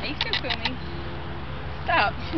Are you still filming? Stop.